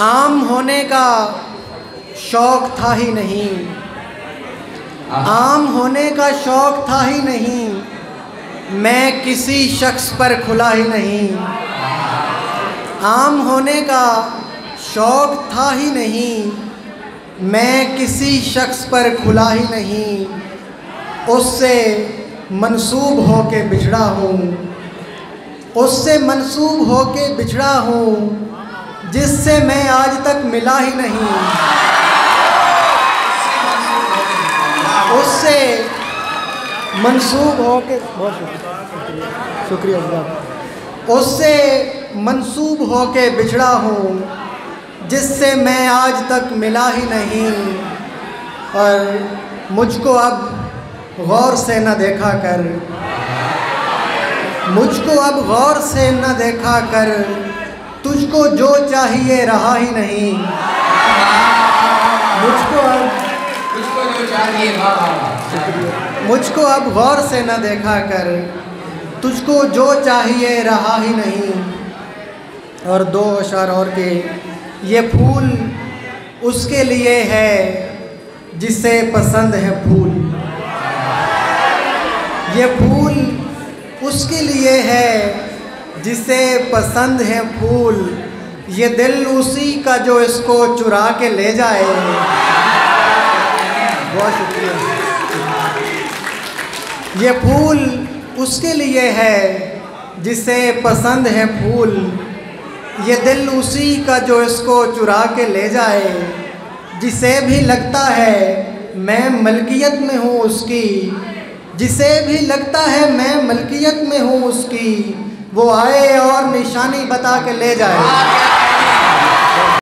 आम होने का शौक था ही नहीं। आम होने का शौक था ही नहीं। मैं किसी शख्स पर खुला ही नहीं। आम होने का शौक था ही नहीं। मैं किसी शख्स पर खुला ही नहीं। उससे मंसूब हो के बिछड़ा हूँ। उससे मंसूब हो के बिछड़ा हूँ। जिससे मैं आज तक मिला ही नहीं। उससे मंसूब हो के बहुत शुक्रिया। शुक्रिया उससे मंसूब हो के बिछड़ा हूँ, जिससे मैं आज तक मिला ही नहीं। और मुझको अब गौर से न देखा कर। मुझको अब गौर से न देखा कर। तुझको जो चाहिए रहा ही नहीं। मुझको अब तुझको जो चाहिए वाह वाह वाह। मुझको अब गौर से न देखा कर। तुझको जो चाहिए रहा ही नहीं। और दो अशार और के ये फूल उसके लिए है जिसे पसंद है फूल। ये फूल उसके लिए है जिसे पसंद है फूल, ये दिल उसी का जो इसको चुरा के ले जाए। बहुत शुक्रिया। ये फूल उसके लिए है जिसे पसंद है फूल, ये दिल उसी का जो इसको चुरा के ले जाए। जिसे भी लगता है मैं मलकियत में हूँ उसकी, जिसे भी लगता है मैं मलकियत में हूँ उसकी वो आए और निशानी बता के ले जाए।